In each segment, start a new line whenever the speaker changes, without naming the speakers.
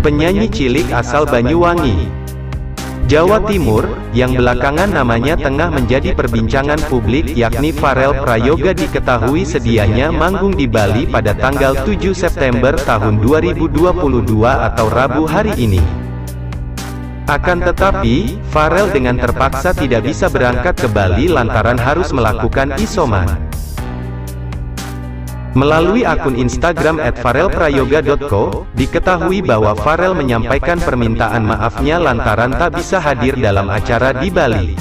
penyanyi cilik asal Banyuwangi. Jawa Timur, yang belakangan namanya tengah menjadi perbincangan publik yakni Farel Prayoga diketahui sedianya manggung di Bali pada tanggal 7 September tahun 2022 atau Rabu hari ini. Akan tetapi, Farel dengan terpaksa tidak bisa berangkat ke Bali lantaran harus melakukan isoman. Melalui akun Instagram @farelprayoga.co, diketahui bahwa Farel menyampaikan permintaan maafnya lantaran tak bisa hadir dalam acara di Bali.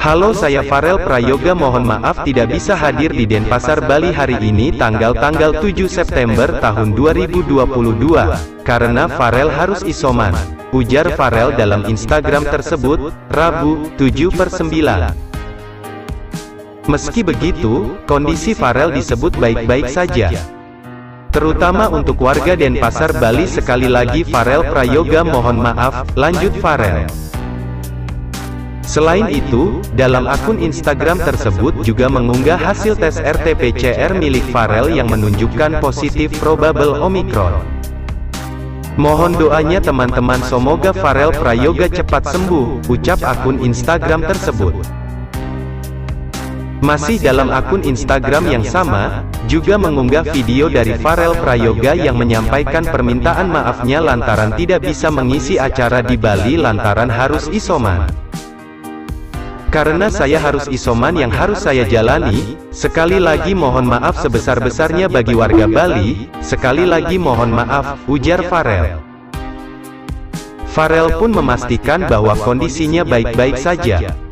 Halo saya Farel Prayoga mohon maaf tidak bisa hadir di Denpasar Bali hari ini tanggal-tanggal 7 September tahun 2022, karena Farel harus isoman. Ujar Farel dalam Instagram tersebut, Rabu, 7 per 9. Meski begitu, kondisi Farel disebut baik-baik saja. Terutama untuk warga Denpasar Bali sekali lagi Farel Prayoga mohon maaf, lanjut Farel. Selain itu, dalam akun Instagram tersebut juga mengunggah hasil tes RT-PCR milik Farel yang menunjukkan positif probable Omicron. Mohon doanya teman-teman semoga Farel Prayoga cepat sembuh, ucap akun Instagram tersebut. Masih dalam akun Instagram yang sama, juga mengunggah video dari Farel Prayoga yang menyampaikan permintaan maafnya lantaran tidak bisa mengisi acara di Bali lantaran harus isoman. Karena saya harus isoman yang harus saya jalani, sekali lagi mohon maaf sebesar-besarnya bagi warga Bali, sekali lagi mohon maaf, ujar Farel. Farel pun memastikan bahwa kondisinya baik-baik saja.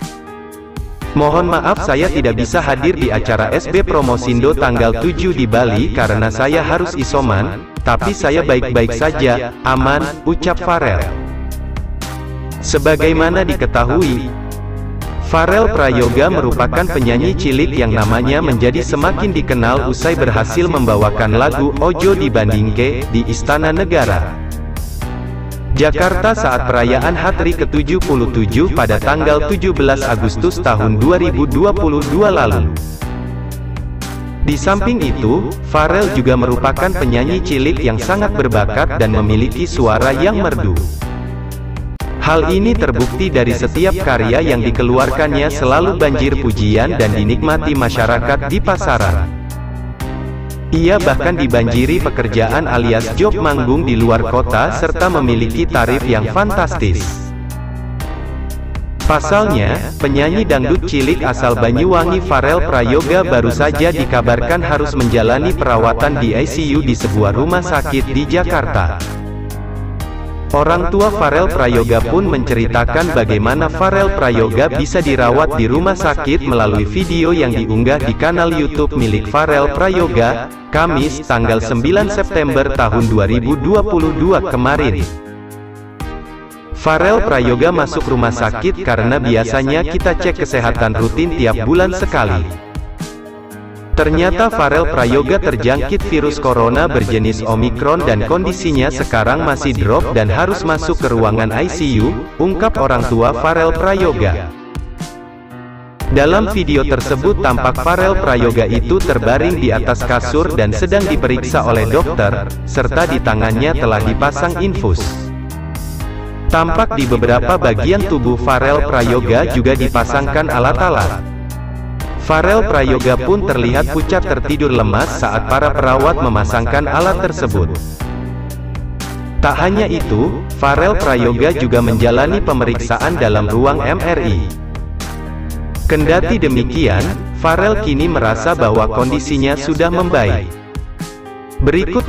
Mohon maaf saya tidak bisa hadir di acara SB Promosindo tanggal 7 di Bali karena saya harus isoman, tapi saya baik-baik saja, aman, ucap Farel. Sebagaimana diketahui, Farel Prayoga merupakan penyanyi cilik yang namanya menjadi semakin dikenal usai berhasil membawakan lagu Ojo Dibandingke di Istana Negara. Jakarta saat perayaan HTRI ke-77 pada tanggal 17 Agustus tahun 2022 lalu. Di samping itu, Farel juga merupakan penyanyi cilik yang sangat berbakat dan memiliki suara yang merdu. Hal ini terbukti dari setiap karya yang dikeluarkannya selalu banjir pujian dan dinikmati masyarakat di pasaran. Ia bahkan dibanjiri pekerjaan alias job manggung di luar kota serta memiliki tarif yang fantastis. Pasalnya, penyanyi dangdut cilik asal Banyuwangi Farel Prayoga baru saja dikabarkan harus menjalani perawatan di ICU di sebuah rumah sakit di Jakarta. Orang tua Farel Prayoga pun menceritakan bagaimana Farel Prayoga bisa dirawat di rumah sakit melalui video yang diunggah di kanal YouTube milik Farel Prayoga, Kamis, tanggal 9 September tahun 2022 kemarin. Farel Prayoga masuk rumah sakit karena biasanya kita cek kesehatan rutin tiap bulan sekali. Ternyata Farel Prayoga terjangkit virus corona berjenis Omicron dan kondisinya sekarang masih drop dan harus masuk ke ruangan ICU, ungkap orang tua Farel Prayoga. Dalam video tersebut tampak Farel Prayoga itu terbaring di atas kasur dan sedang diperiksa oleh dokter, serta di tangannya telah dipasang infus. Tampak di beberapa bagian tubuh Farel Prayoga juga dipasangkan alat-alat. Farel Prayoga pun terlihat pucat tertidur lemas saat para perawat memasangkan alat tersebut. Tak hanya itu, Farel Prayoga juga menjalani pemeriksaan dalam ruang MRI. Kendati demikian, Farel kini merasa bahwa kondisinya sudah membaik. Berikut